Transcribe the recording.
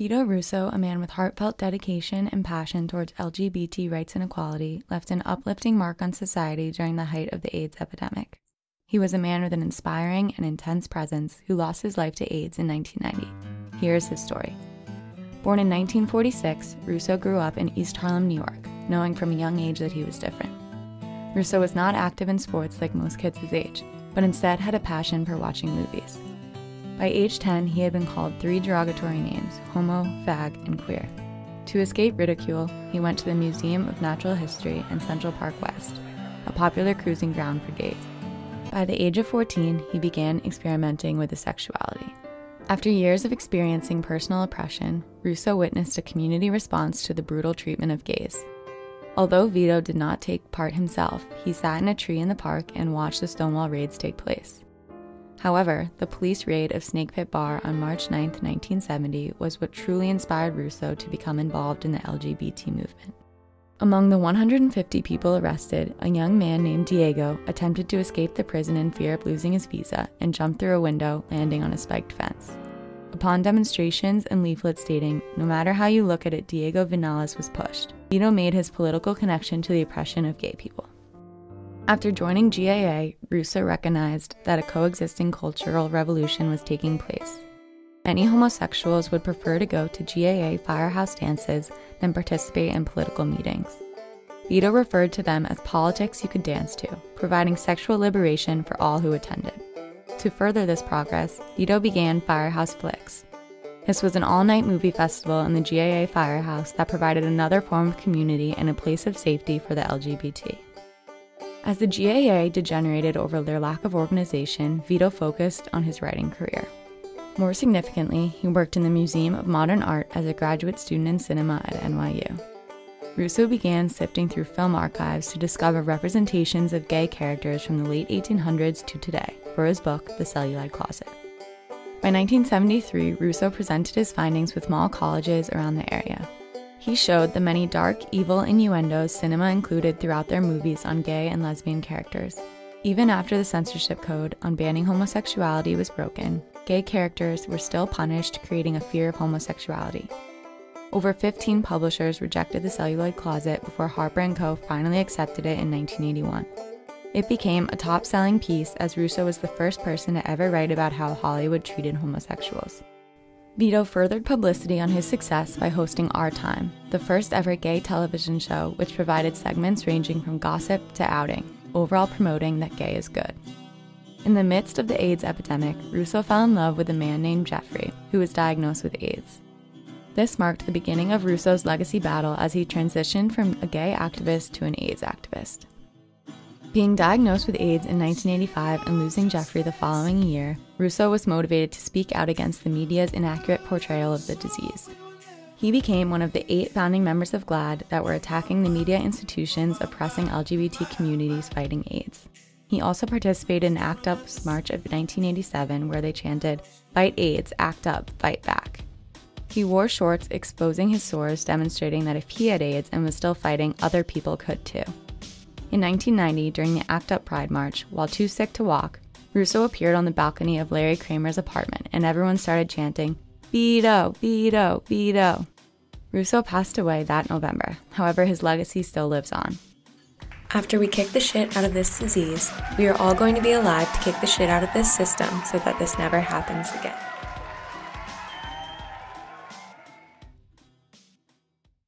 Vito Russo, a man with heartfelt dedication and passion towards LGBT rights and equality, left an uplifting mark on society during the height of the AIDS epidemic. He was a man with an inspiring and intense presence who lost his life to AIDS in 1990. Here is his story. Born in 1946, Russo grew up in East Harlem, New York, knowing from a young age that he was different. Russo was not active in sports like most kids his age, but instead had a passion for watching movies. By age 10, he had been called three derogatory names homo, fag, and queer. To escape ridicule, he went to the Museum of Natural History in Central Park West, a popular cruising ground for gays. By the age of 14, he began experimenting with his sexuality. After years of experiencing personal oppression, Russo witnessed a community response to the brutal treatment of gays. Although Vito did not take part himself, he sat in a tree in the park and watched the Stonewall raids take place. However, the police raid of Snake Pit Bar on March 9, 1970, was what truly inspired Russo to become involved in the LGBT movement. Among the 150 people arrested, a young man named Diego attempted to escape the prison in fear of losing his visa and jumped through a window, landing on a spiked fence. Upon demonstrations and leaflets stating, no matter how you look at it, Diego Vinales was pushed, Vito made his political connection to the oppression of gay people. After joining GAA, Russo recognized that a coexisting cultural revolution was taking place. Many homosexuals would prefer to go to GAA firehouse dances than participate in political meetings. Vito referred to them as politics you could dance to, providing sexual liberation for all who attended. To further this progress, Vito began Firehouse Flicks. This was an all night movie festival in the GAA Firehouse that provided another form of community and a place of safety for the LGBT. As the GAA degenerated over their lack of organization, Vito focused on his writing career. More significantly, he worked in the Museum of Modern Art as a graduate student in cinema at NYU. Russo began sifting through film archives to discover representations of gay characters from the late 1800s to today for his book, The Celluloid Closet. By 1973, Russo presented his findings with mall colleges around the area, he showed the many dark, evil innuendos cinema included throughout their movies on gay and lesbian characters. Even after the censorship code on banning homosexuality was broken, gay characters were still punished, creating a fear of homosexuality. Over 15 publishers rejected the celluloid closet before Harper & Co. finally accepted it in 1981. It became a top selling piece as Russo was the first person to ever write about how Hollywood treated homosexuals. Vito furthered publicity on his success by hosting Our Time, the first ever gay television show which provided segments ranging from gossip to outing, overall promoting that gay is good. In the midst of the AIDS epidemic, Russo fell in love with a man named Jeffrey, who was diagnosed with AIDS. This marked the beginning of Russo's legacy battle as he transitioned from a gay activist to an AIDS activist. Being diagnosed with AIDS in 1985 and losing Jeffrey the following year, Russo was motivated to speak out against the media's inaccurate portrayal of the disease. He became one of the eight founding members of GLAAD that were attacking the media institutions oppressing LGBT communities fighting AIDS. He also participated in ACT UP's March of 1987, where they chanted, Fight AIDS, ACT UP, Fight Back. He wore shorts exposing his sores, demonstrating that if he had AIDS and was still fighting, other people could too. In 1990, during the ACT UP Pride March, while too sick to walk, Russo appeared on the balcony of Larry Kramer's apartment and everyone started chanting, Vito, Vito, Vito. Russo passed away that November. However, his legacy still lives on. After we kick the shit out of this disease, we are all going to be alive to kick the shit out of this system so that this never happens again.